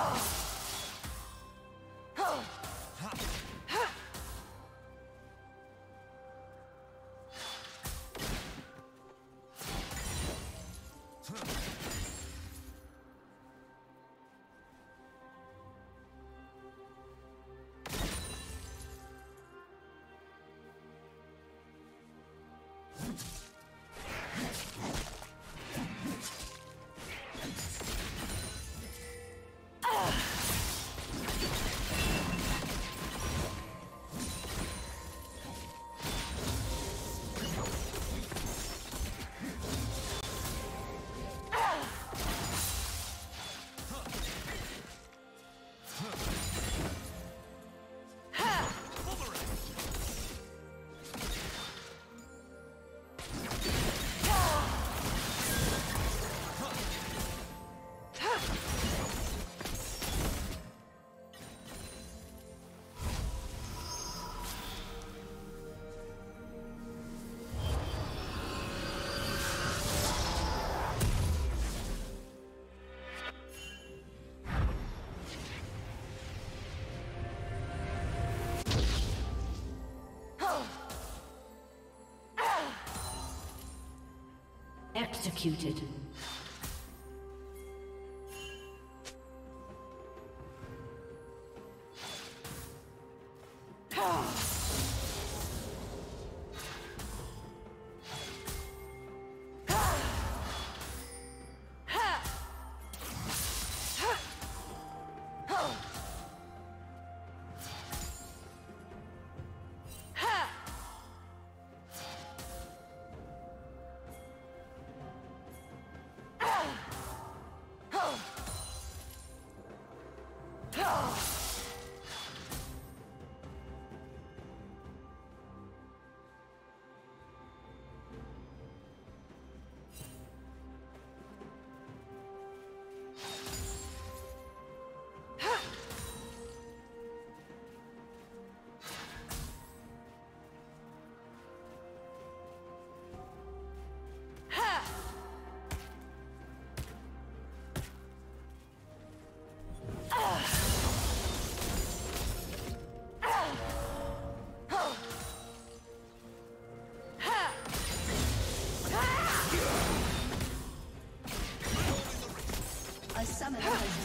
Oh! Executed.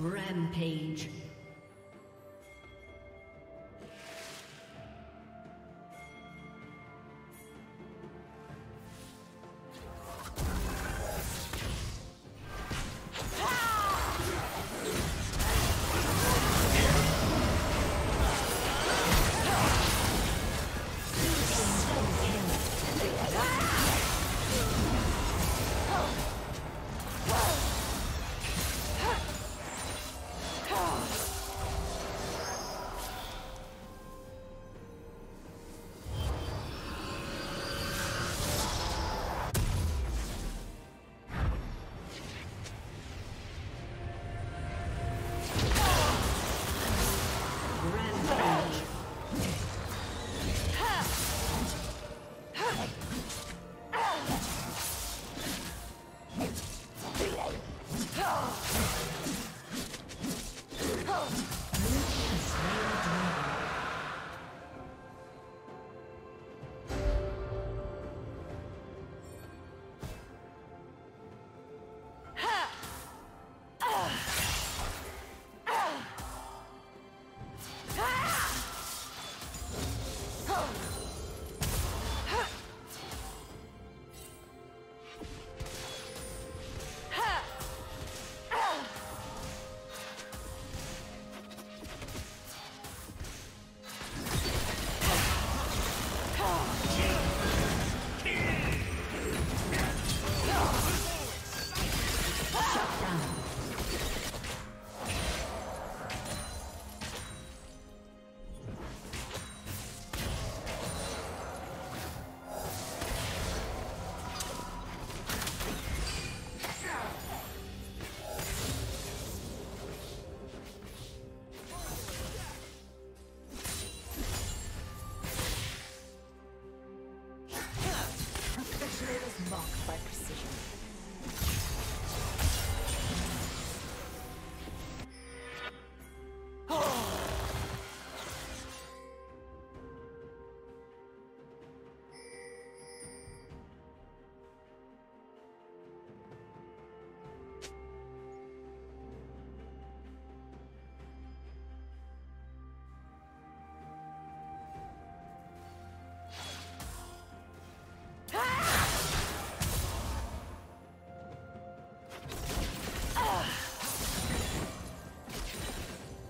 Rampage.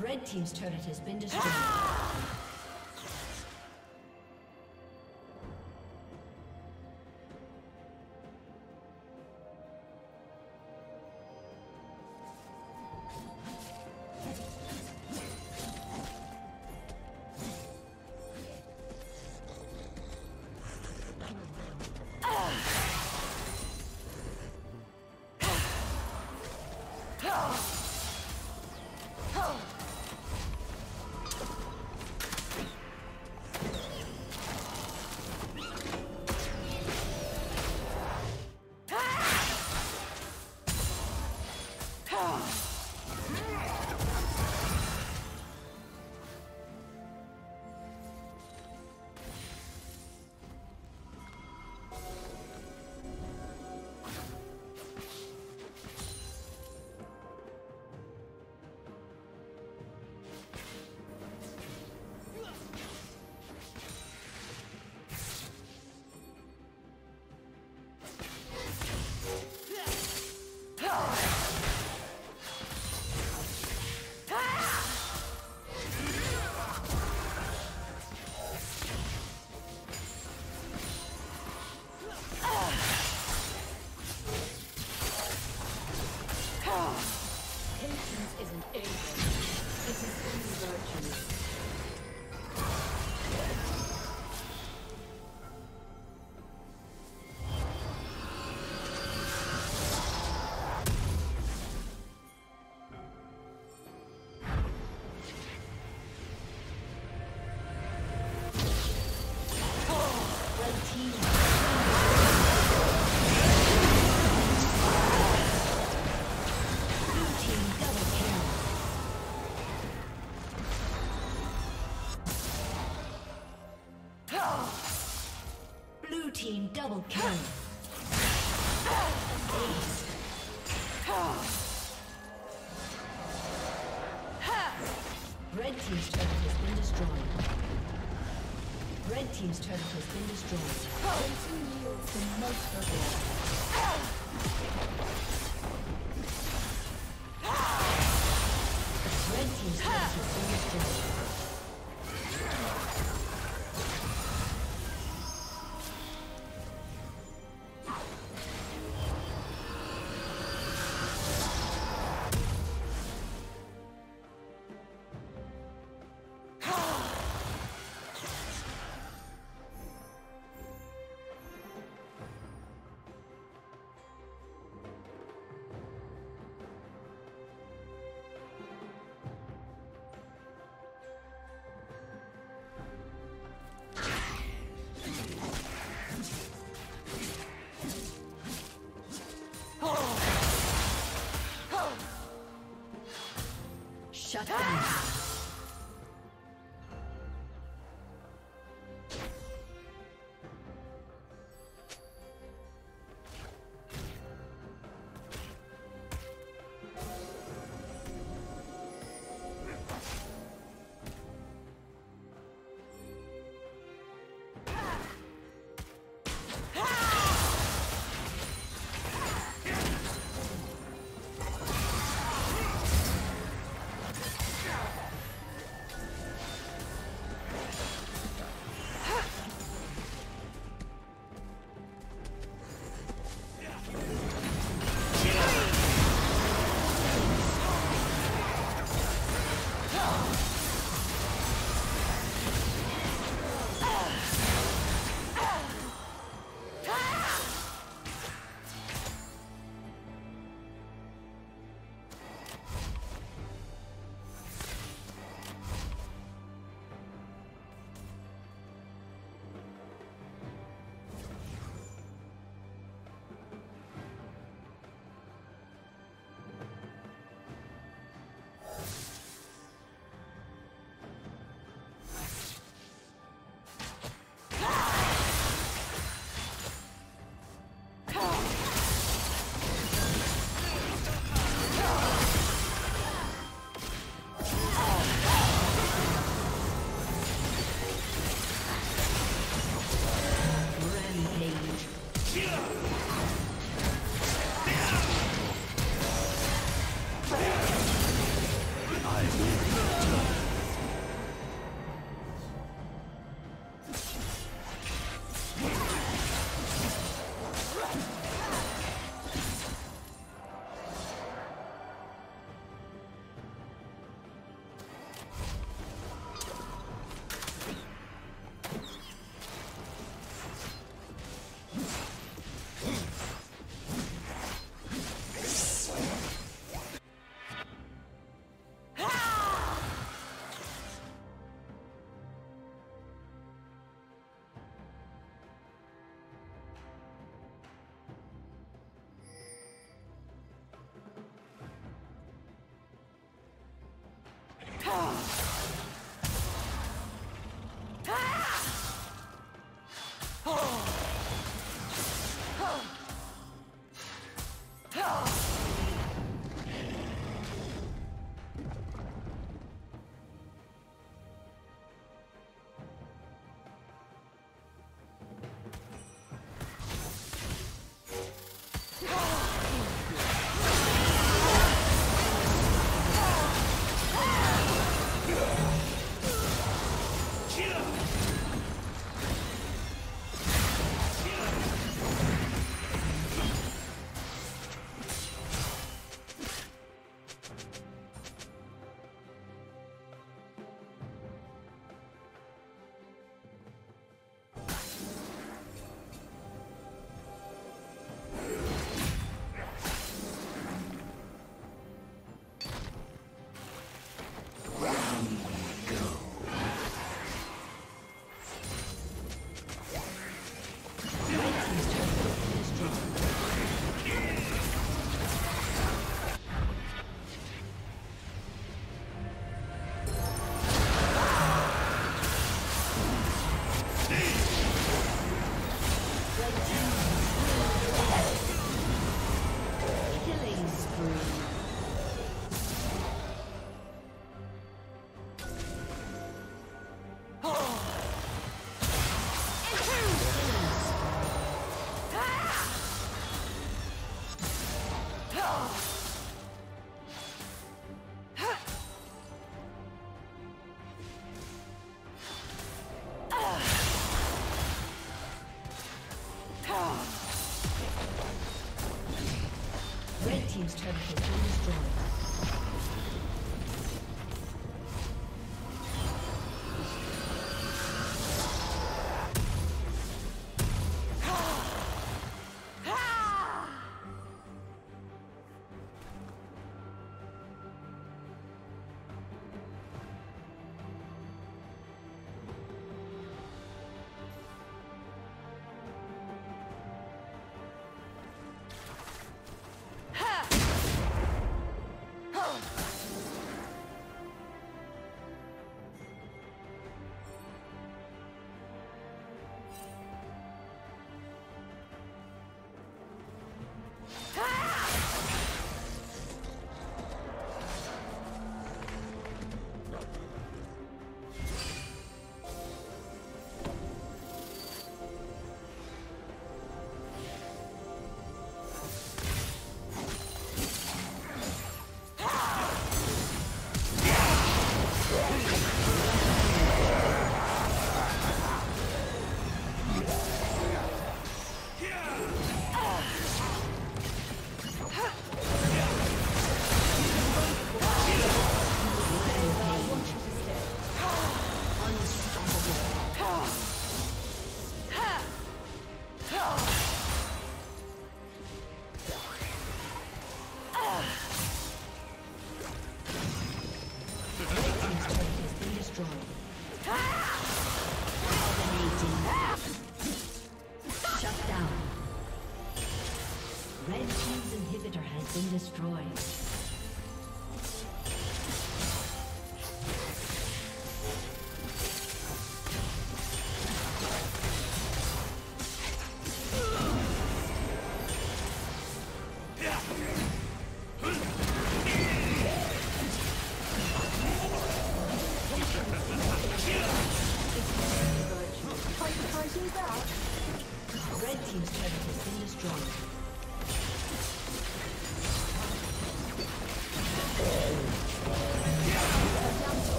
Red Team's turret has been destroyed. Double Team's turret has been destroyed. Yields the most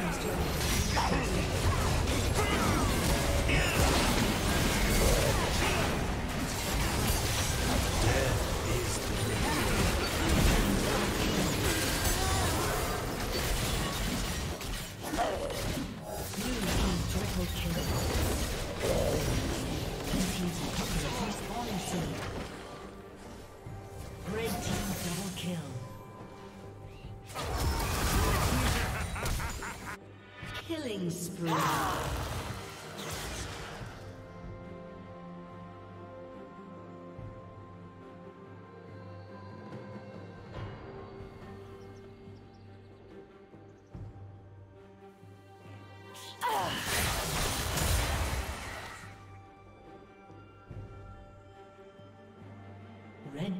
team's turret.